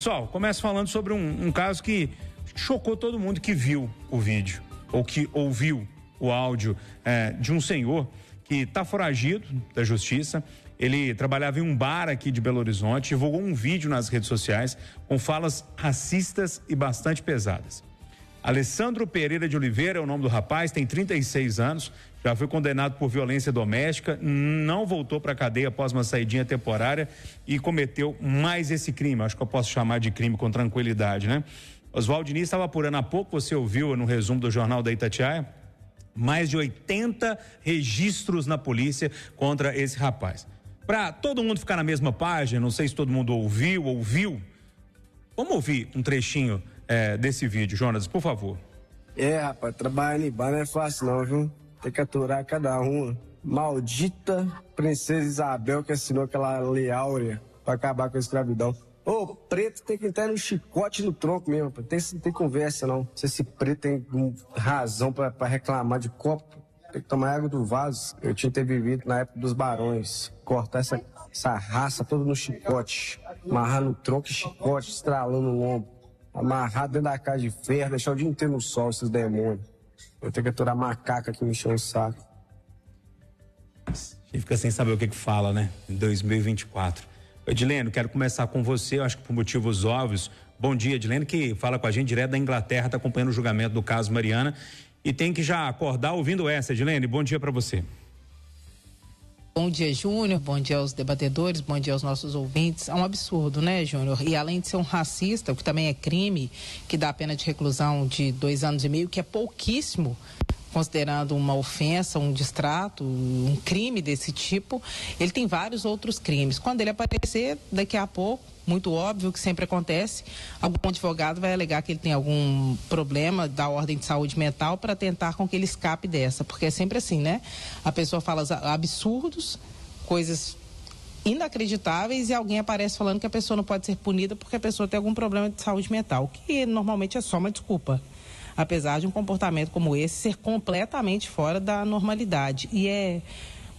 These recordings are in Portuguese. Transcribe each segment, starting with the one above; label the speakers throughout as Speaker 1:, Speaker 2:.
Speaker 1: Pessoal, começa falando sobre um, um, caso que chocou todo mundo que viu o vídeo ou que ouviu o áudio é, de um senhor que está foragido da justiça. Ele trabalhava em um bar aqui de Belo Horizonte, divulgou um vídeo nas redes sociais com falas racistas e bastante pesadas. Alessandro Pereira de Oliveira é o nome do rapaz, tem 36 anos, já foi condenado por violência doméstica, não voltou para a cadeia após uma saidinha temporária e cometeu mais esse crime. Acho que eu posso chamar de crime com tranquilidade, né? Oswaldo Diniz estava apurando há pouco, você ouviu no resumo do jornal da Itatiaia, mais de 80 registros na polícia contra esse rapaz. Para todo mundo ficar na mesma página, não sei se todo mundo ouviu, ouviu. Vamos ouvir um trechinho é, desse vídeo, Jonas, por favor.
Speaker 2: É, rapaz, trabalhar em bar não é fácil não, viu? Tem que aturar cada uma. Maldita princesa Isabel que assinou aquela lei áurea pra acabar com a escravidão. Ô, preto tem que entrar no chicote no tronco mesmo, tem, não tem conversa não. Se esse preto tem razão para reclamar de copo, tem que tomar água do vaso. Eu tinha que ter vivido na época dos barões. Cortar essa, essa raça toda no chicote. Amarrar no tronco e chicote, estralando no ombro. Amarrar dentro da casa de ferro, deixar o dia inteiro no sol, esses demônios. Eu tenho que aturar macaca que me encheu o saco.
Speaker 1: Gente fica sem saber o que que fala, né? Em 2024. Edilene, quero começar com você, acho que por motivos óbvios. Bom dia, Edilene, que fala com a gente direto da Inglaterra, está acompanhando o julgamento do caso Mariana e tem que já acordar ouvindo essa, Edilene. Bom dia para você.
Speaker 3: Bom dia, Júnior. Bom dia aos debatedores, bom dia aos nossos ouvintes. É um absurdo, né, Júnior? E além de ser um racista, o que também é crime, que dá pena de reclusão de dois anos e meio, que é pouquíssimo considerando uma ofensa, um distrato, um crime desse tipo, ele tem vários outros crimes. Quando ele aparecer, daqui a pouco, muito óbvio que sempre acontece, algum advogado vai alegar que ele tem algum problema da ordem de saúde mental para tentar com que ele escape dessa, porque é sempre assim, né? A pessoa fala absurdos, coisas inacreditáveis e alguém aparece falando que a pessoa não pode ser punida porque a pessoa tem algum problema de saúde mental, que normalmente é só uma desculpa apesar de um comportamento como esse ser completamente fora da normalidade. E é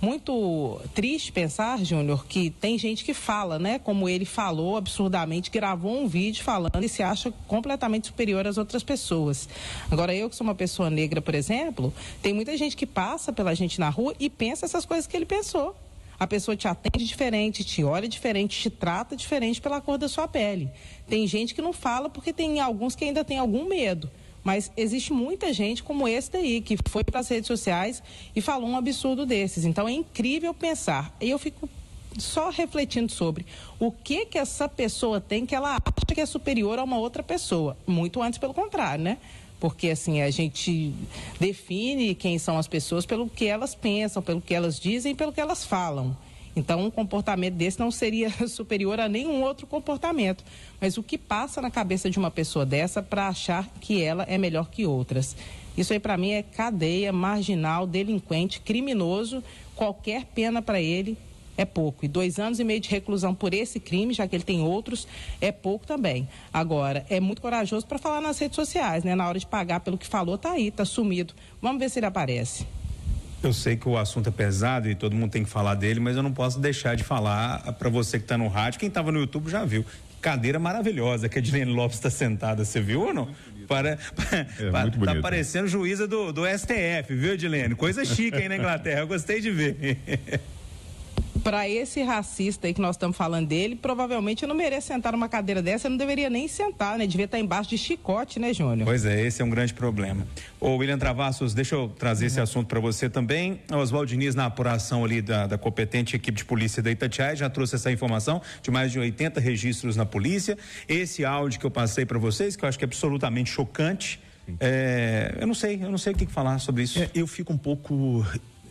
Speaker 3: muito triste pensar, Júnior, que tem gente que fala, né? Como ele falou absurdamente, gravou um vídeo falando e se acha completamente superior às outras pessoas. Agora, eu que sou uma pessoa negra, por exemplo, tem muita gente que passa pela gente na rua e pensa essas coisas que ele pensou. A pessoa te atende diferente, te olha diferente, te trata diferente pela cor da sua pele. Tem gente que não fala porque tem alguns que ainda tem algum medo. Mas existe muita gente como esse daí, que foi para as redes sociais e falou um absurdo desses. Então é incrível pensar. E eu fico só refletindo sobre o que que essa pessoa tem que ela acha que é superior a uma outra pessoa. Muito antes pelo contrário, né? Porque assim, a gente define quem são as pessoas pelo que elas pensam, pelo que elas dizem, pelo que elas falam. Então, um comportamento desse não seria superior a nenhum outro comportamento. Mas o que passa na cabeça de uma pessoa dessa para achar que ela é melhor que outras? Isso aí para mim é cadeia, marginal, delinquente, criminoso. Qualquer pena para ele é pouco. E dois anos e meio de reclusão por esse crime, já que ele tem outros, é pouco também. Agora, é muito corajoso para falar nas redes sociais, né? Na hora de pagar pelo que falou, tá aí, tá sumido. Vamos ver se ele aparece.
Speaker 1: Eu sei que o assunto é pesado e todo mundo tem que falar dele, mas eu não posso deixar de falar para você que está no rádio. Quem estava no YouTube já viu. Cadeira maravilhosa que a Dilene Lopes está sentada, você viu ou não? Para, para, é, tá parecendo juíza do, do STF, viu, Dilene? Coisa chique aí na Inglaterra, eu gostei de ver.
Speaker 3: para esse racista aí que nós estamos falando dele, provavelmente eu não mereço sentar numa cadeira dessa, eu não deveria nem sentar, né? Devia estar embaixo de chicote, né, Júnior?
Speaker 1: Pois é, esse é um grande problema. Ô, William Travassos, deixa eu trazer uhum. esse assunto para você também. Oswaldo Diniz, na apuração ali da, da competente equipe de polícia da Itatiaia, já trouxe essa informação de mais de 80 registros na polícia. Esse áudio que eu passei para vocês, que eu acho que é absolutamente chocante. É, eu não sei, eu não sei o que falar sobre isso. É,
Speaker 4: eu fico um pouco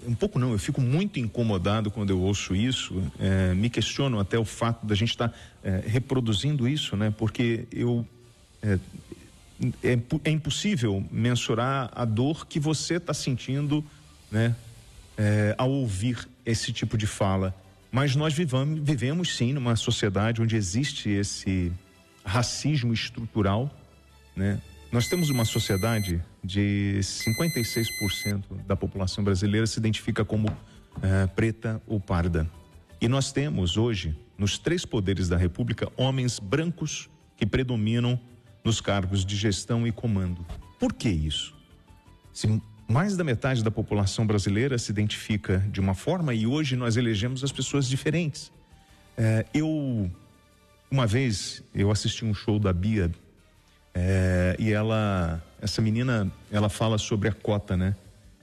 Speaker 4: um pouco não, eu fico muito incomodado quando eu ouço isso, é, me questiono até o fato da gente estar tá, é, reproduzindo isso, né? Porque eu é, é, é, impossível mensurar a dor que você está sentindo, né? É, ao ouvir esse tipo de fala. Mas nós vivamos, vivemos sim numa sociedade onde existe esse racismo estrutural, né? Nós temos uma sociedade de 56% da população brasileira se identifica como eh, preta ou parda. E nós temos hoje, nos três poderes da República, homens brancos que predominam nos cargos de gestão e comando. Por que isso? Se mais da metade da população brasileira se identifica de uma forma e hoje nós elegemos as pessoas diferentes. É, eu, uma vez, eu assisti um show da Bia é, e ela, essa menina, ela fala sobre a cota, né?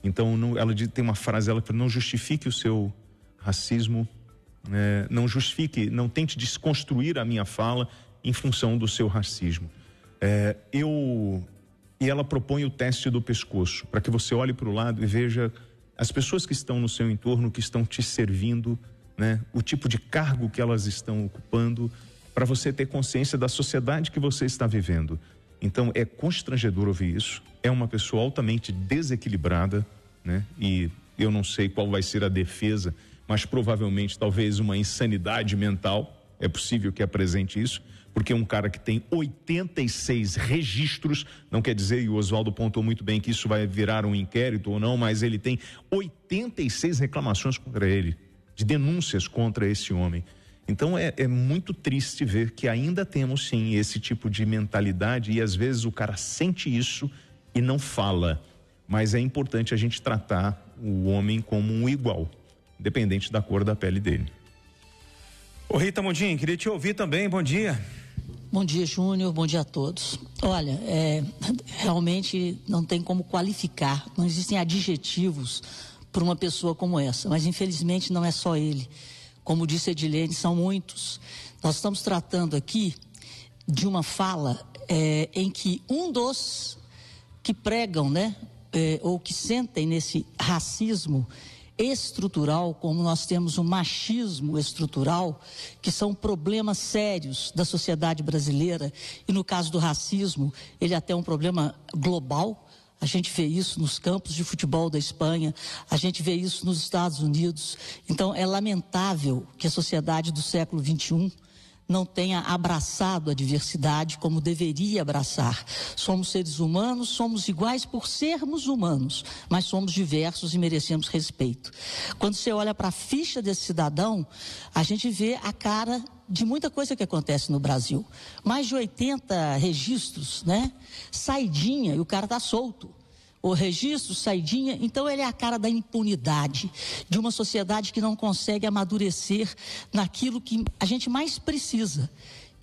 Speaker 4: Então, não, ela tem uma frase, ela não justifique o seu racismo, é, não justifique, não tente desconstruir a minha fala em função do seu racismo. É, eu e ela propõe o teste do pescoço, para que você olhe para o lado e veja as pessoas que estão no seu entorno, que estão te servindo, né? o tipo de cargo que elas estão ocupando, para você ter consciência da sociedade que você está vivendo. Então é constrangedor ouvir isso. É uma pessoa altamente desequilibrada, né? E eu não sei qual vai ser a defesa, mas provavelmente talvez uma insanidade mental. É possível que apresente isso porque um cara que tem 86 registros, não quer dizer, e o Oswaldo pontuou muito bem que isso vai virar um inquérito ou não, mas ele tem 86 reclamações contra ele, de denúncias contra esse homem. Então é, é, muito triste ver que ainda temos sim esse tipo de mentalidade e às vezes o cara sente isso e não fala. Mas é importante a gente tratar o homem como um igual, independente da cor da pele dele.
Speaker 1: Ô Rita Mundim, queria te ouvir também, bom dia.
Speaker 5: Bom dia, Júnior. Bom dia a todos. Olha, é, realmente não tem como qualificar, não existem adjetivos para uma pessoa como essa, mas infelizmente não é só ele. Como disse Edilene, são muitos. Nós estamos tratando aqui de uma fala é, em que um dos que pregam, né, é, ou que sentem nesse racismo, estrutural, como nós temos o machismo estrutural, que são problemas sérios da sociedade brasileira, e no caso do racismo, ele é até um problema global. A gente vê isso nos campos de futebol da Espanha, a gente vê isso nos Estados Unidos. Então, é lamentável que a sociedade do século XXI não tenha abraçado a diversidade como deveria abraçar. Somos seres humanos, somos iguais por sermos humanos, mas somos diversos e merecemos respeito. Quando você olha para a ficha desse cidadão, a gente vê a cara de muita coisa que acontece no Brasil. Mais de 80 registros, né? Saidinha e o cara está solto o registro, saidinha. Então, ele é a cara da impunidade de uma sociedade que não consegue amadurecer naquilo que a gente mais precisa,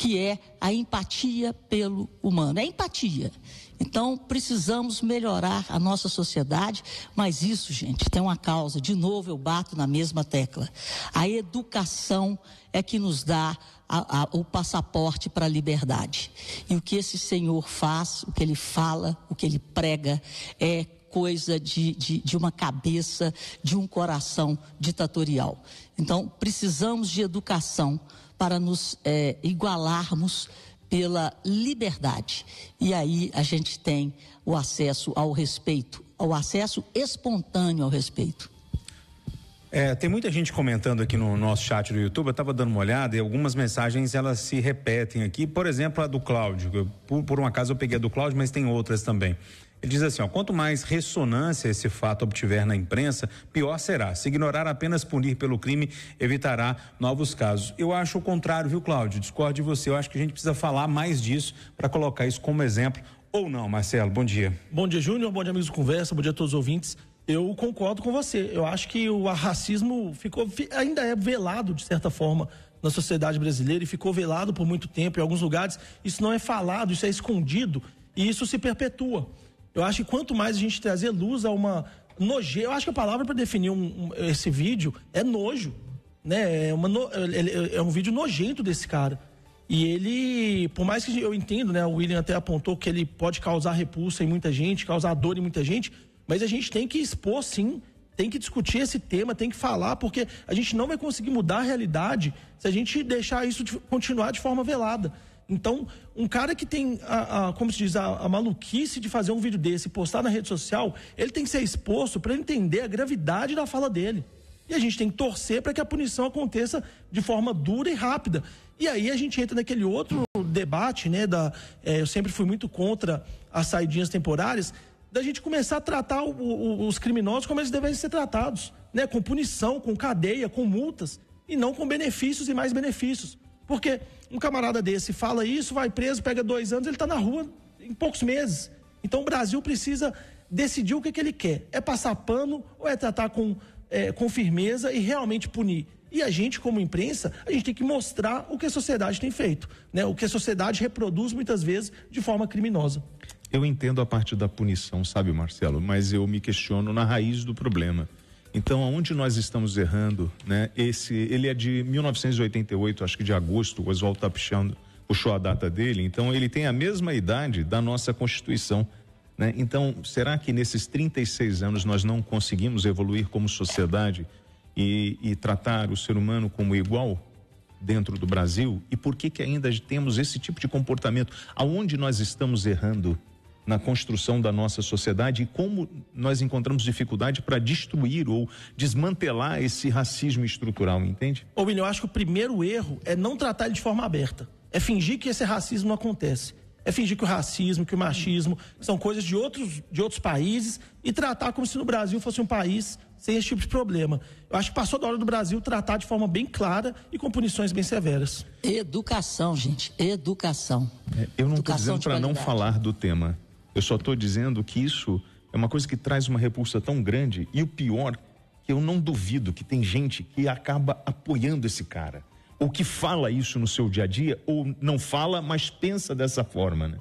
Speaker 5: que é a empatia pelo humano. É empatia. Então, precisamos melhorar a nossa sociedade, mas isso, gente, tem uma causa. De novo, eu bato na mesma tecla. A educação é que nos dá a, a, o passaporte para a liberdade. E o que esse senhor faz, o que ele fala, o que ele prega, é coisa de, de, de uma cabeça, de um coração ditatorial. Então, precisamos de educação para nos é, igualarmos pela liberdade. E aí a gente tem o acesso ao respeito, ao acesso espontâneo ao respeito.
Speaker 1: É, tem muita gente comentando aqui no nosso chat do YouTube, eu estava dando uma olhada e algumas mensagens elas se repetem aqui. Por exemplo, a do Cláudio. Por, por um acaso eu peguei a do Cláudio, mas tem outras também. Ele diz assim: ó, quanto mais ressonância esse fato obtiver na imprensa, pior será. Se ignorar apenas punir pelo crime, evitará novos casos. Eu acho o contrário, viu, Cláudio? Discordo de você. Eu acho que a gente precisa falar mais disso para colocar isso como exemplo. Ou não, Marcelo? Bom dia.
Speaker 6: Bom dia, Júnior. Bom dia, amigos do Conversa. Bom dia a todos os ouvintes. Eu concordo com você. Eu acho que o racismo ficou ainda é velado de certa forma na sociedade brasileira e ficou velado por muito tempo em alguns lugares. Isso não é falado, isso é escondido e isso se perpetua. Eu acho que quanto mais a gente trazer luz a uma nojeira, eu acho que a palavra para definir um, um, esse vídeo é nojo, né? É, uma no, é, um vídeo nojento desse cara. E ele, por mais que eu entendo, né? O William até apontou que ele pode causar repulsa em muita gente, causar dor em muita gente, mas a gente tem que expor sim, tem que discutir esse tema, tem que falar, porque a gente não vai conseguir mudar a realidade se a gente deixar isso de, continuar de forma velada. Então, um cara que tem, a, a como se diz, a, a, maluquice de fazer um vídeo desse e postar na rede social, ele tem que ser exposto para entender a gravidade da fala dele. E a gente tem que torcer para que a punição aconteça de forma dura e rápida. E aí a gente entra naquele outro debate, né? Da, é, eu sempre fui muito contra as saidinhas temporárias, da gente começar a tratar o, o, os criminosos como eles devem ser tratados, né? Com punição, com cadeia, com multas, e não com benefícios e mais benefícios. Porque um camarada desse fala isso, vai preso, pega dois anos, ele está na rua em poucos meses. Então o Brasil precisa decidir o que, que ele quer. É passar pano ou é tratar com, é, com firmeza e realmente punir? E a gente, como imprensa, a gente tem que mostrar o que a sociedade tem feito, né? O que a sociedade reproduz muitas vezes de forma criminosa.
Speaker 4: Eu entendo a parte da punição, sabe, Marcelo, mas eu me questiono na raiz do problema. Então, aonde nós estamos errando, né? Esse, ele é de 1988, acho que de agosto, o Oswaldo está puxando, puxou a data dele, então ele tem a mesma idade da nossa Constituição. Né? Então, será que nesses 36 anos nós não conseguimos evoluir como sociedade e, e tratar o ser humano como igual dentro do Brasil? E por que, que ainda temos esse tipo de comportamento? Aonde nós estamos errando? Na construção da nossa sociedade e como nós encontramos dificuldade para destruir ou desmantelar esse racismo estrutural, entende?
Speaker 6: Ô, William, eu acho que o primeiro erro é não tratar ele de forma aberta. É fingir que esse racismo não acontece. É fingir que o racismo, que o machismo são coisas de outros, de outros países e tratar como se no Brasil fosse um país sem esse tipo de problema. Eu acho que passou da hora do Brasil tratar de forma bem clara e com punições bem severas.
Speaker 5: Educação, gente, educação.
Speaker 4: É, eu não estou dizendo para não falar do tema. Eu só estou dizendo que isso é uma coisa que traz uma repulsa tão grande e o pior, que eu não duvido que tem gente que acaba apoiando esse cara, ou que fala isso no seu dia a dia, ou não fala, mas pensa dessa forma, né?